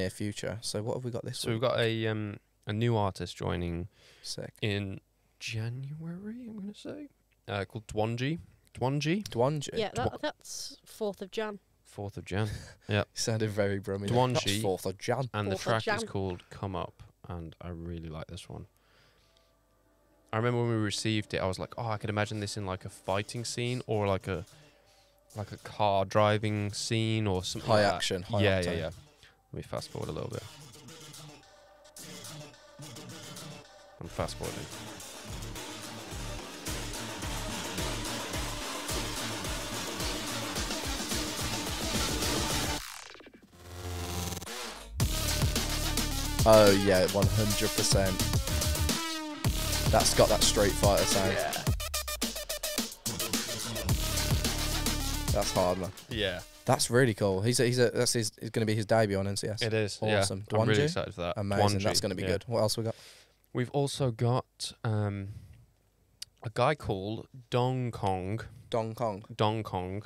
near future. So what have we got this So we've got a um a new artist joining Sick. in January. I'm gonna say uh, called Dwonji. Dwonji, Dwonji. Yeah, that, that's 4th of Jan. fourth of Jan, yeah. Sounded very brummy. there. Dwonji. Fourth of Jan. and the Fourth of track is called "Come Up," and I really like this one. I remember when we received it, I was like, "Oh, I could imagine this in like a fighting scene or like a like a car driving scene or something." High like that. action. High yeah, octane. yeah, yeah. Let me fast forward a little bit. I'm fast forwarding. Oh yeah, one hundred percent. That's got that Street Fighter sound. That's hard, man. Yeah, That's really cool. He's a, he's a that's his. It's going to be his debut on NCS. it is. Awesome. Yeah, I'm really excited for that. Amazing. Dwonji, That's going to be yeah. good. What else we got? We've also got um, a guy called Donkong. Dong Kong. Donkong.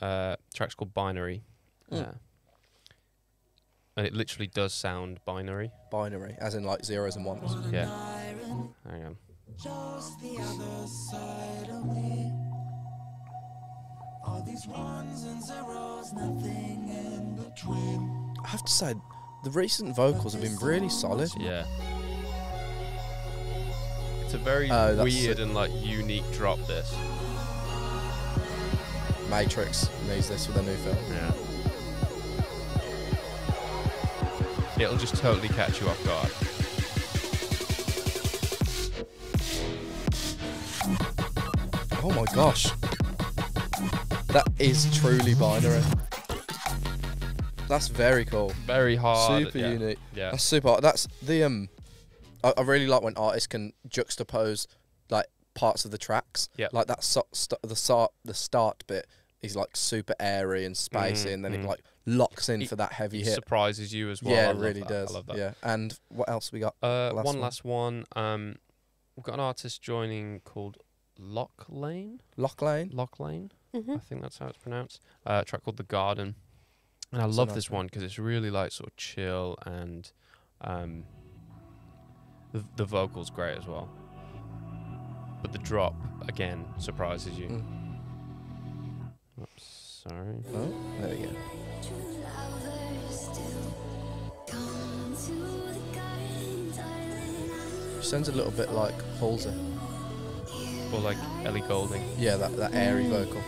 Uh, track's called Binary. Mm. Uh, and it literally does sound binary. Binary, as in like zeros and ones. Yeah. Hang on. I have to say, the recent vocals have been really solid. Yeah. It's a very Oh, weird it. and like unique drop. This. Matrix needs this for the new film. Yeah. It'll just totally catch you off guard. Oh my gosh. That is truly binary. That's very cool. Very hard. super yeah. unique. Yeah. That's super. That's the um. I, I really like when artists can juxtapose like parts of the tracks. Yeah. Like that so, st- the start the start bit is like super airy and spacey, Mhm, and then mhm. it like locks in It- for that heavy hit. surprises you as well. I yeah, it really that. does. I love that. Yeah. And what else we got? Uh, Last one one. last one. Um, we've got an artist joining called Lochlainn. Lock Lane. Lochlainn. Hmm I think that's how it's pronounced. Uh, a track called The Garden, and I That's love this one. because it's really like sort of chill and um, the the vocals great as well. But the drop again surprises you. Mm. Oops, sorry. Oh, there we go. Sounds a little bit like Halsey. Or like Ellie Goulding. Yeah, that, that airy vocal.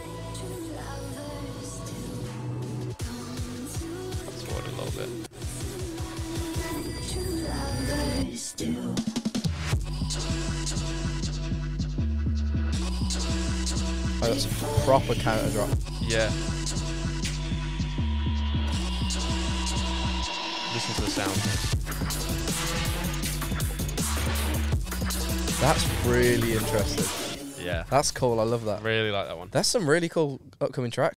Fast forward a little bit. Oh, that's a proper counter drop. Yeah. Listen to the sound. That's really interesting. Yeah. That's cool. I love that. Really like that one. That's some really cool upcoming tracks.